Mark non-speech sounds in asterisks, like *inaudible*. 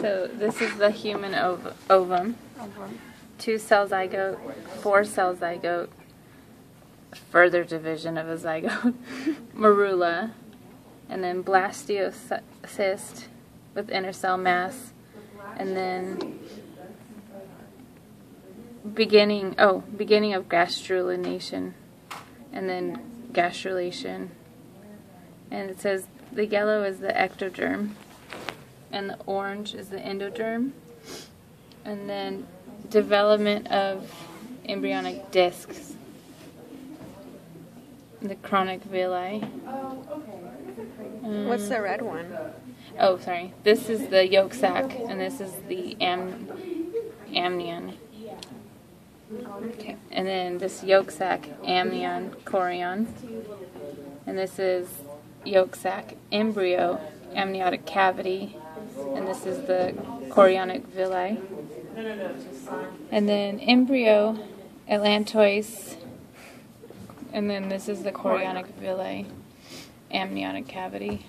So this is the human ov- ovum. Two cell zygote, four cell zygote, further division of a zygote, *laughs* morula, and then blastocyst with inner cell mass, and then beginning oh beginning of gastrulation, and then gastrulation, and it says the yellow is the ectoderm, and the orange is the endoderm, and then development of embryonic discs, the chorionic villi. What's the um, red one? Oh, sorry. This is the yolk sac, and this is the am- amnion. Okay. And then this yolk sac, amnion, chorion. And this is yolk sac, embryo, amniotic cavity. And this is the chorionic villi. And then embryo, allantois. And then this is the chorionic villi, amniotic cavity.